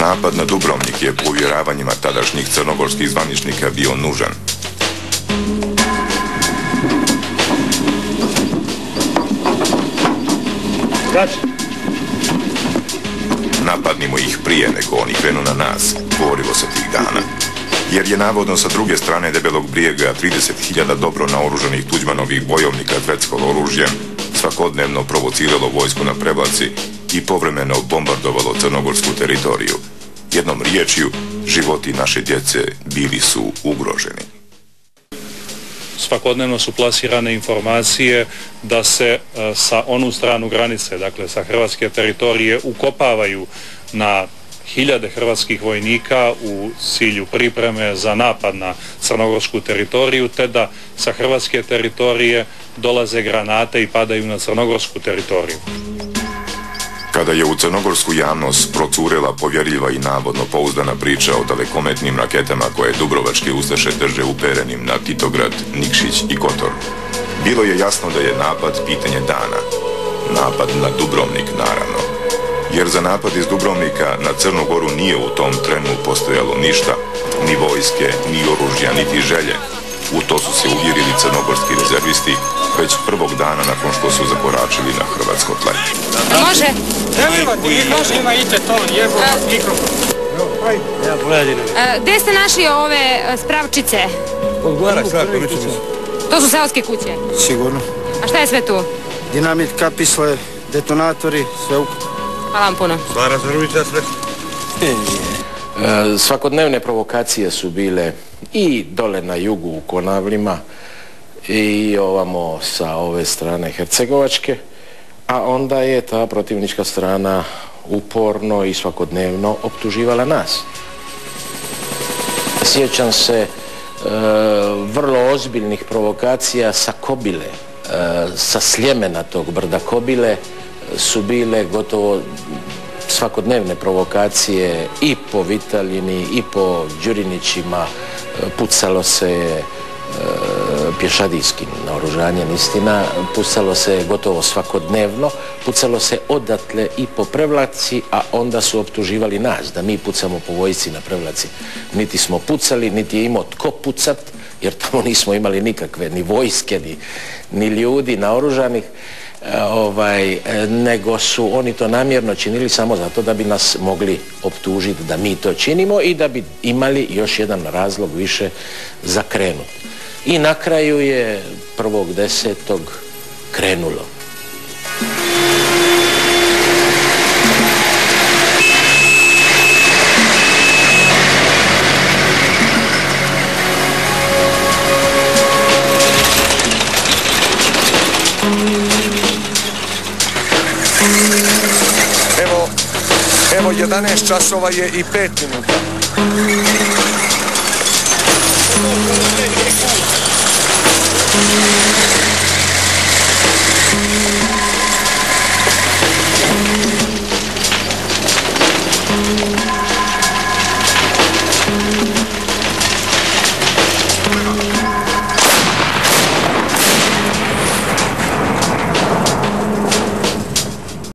Napad na Dubrovnik je po uvjeravanjima tadašnjih crnogorskih zvaničnika bio nužan. Napadnimo ih prije nego oni krenu na nas, govorilo se tih dana. Jer je navodno sa druge strane debelog brijega 30.000 dobro naoružanih tuđmanovih bojovnika tveckalo oružjem, svakodnevno provociralo vojsku na prevlaci i povremeno bombardovalo crnogorsku teritoriju. Jednom riječju, životi naše djece bili su ugroženi. Svakodnevno su plasirane informacije da se e, sa onu stranu granice, dakle sa hrvatske teritorije, ukopavaju na hiljade hrvatskih vojnika u cilju pripreme za napad na crnogorsku teritoriju, te da sa hrvatske teritorije dolaze granate i padaju na crnogorsku teritoriju. Kada je u crnogorsku javnost procurela povjerljiva i navodno pouzdana priča o dalekometnim raketama koje Dubrovačke ustaše drže uperenim na Titograd, Nikšić i Kotor, bilo je jasno da je napad pitanje dana. Napad na Dubrovnik, naravno. Jer za napad iz Dubrovnika na Crnu Goru nije u tom trenu postojalo ništa, ni vojske, ni oružja, niti želje. U to su se uvjerili crnogorski rezervisti već prvog dana nakon što su zakoračili na hrvatsko tle. Može? To, mikrofon. E, Gdje ste našli ove e, spravčice? Odgovara, To su seoske kuće. Sigurno. A šta je sve tu? Dinamit, kapisle, detonatori, sve ukupno. Hvala vam puno. Stvara za sve. E, Svakodnevne provokacije su bile i dole na jugu u Konavlima i ovamo sa ove strane Hercegovačke, a onda je ta protivnička strana uporno i svakodnevno optuživala nas. Sjećam se e, vrlo ozbiljnih provokacija sa Kobile, e, sa Sljemena tog brda Kobile su bile gotovo svakodnevne provokacije i po Vitaljini i po Đurinićima, e, pucalo se e, pješadijskim naoružanjem istina, pucalo se gotovo svakodnevno, pucalo se odatle i po prevlaci, a onda su optuživali nas da mi pucamo po vojci na prevlaci. Niti smo pucali, niti je imao tko pucat, jer tamo nismo imali nikakve ni vojske, ni, ljudi naoružanih ovaj, nego su oni to namjerno činili samo zato da bi nas mogli optužiti da mi to činimo i da bi imali još jedan razlog više za krenut. I na kraju je prvog desetog krenulo. Evo, evo 11 časova je i 5 minuta.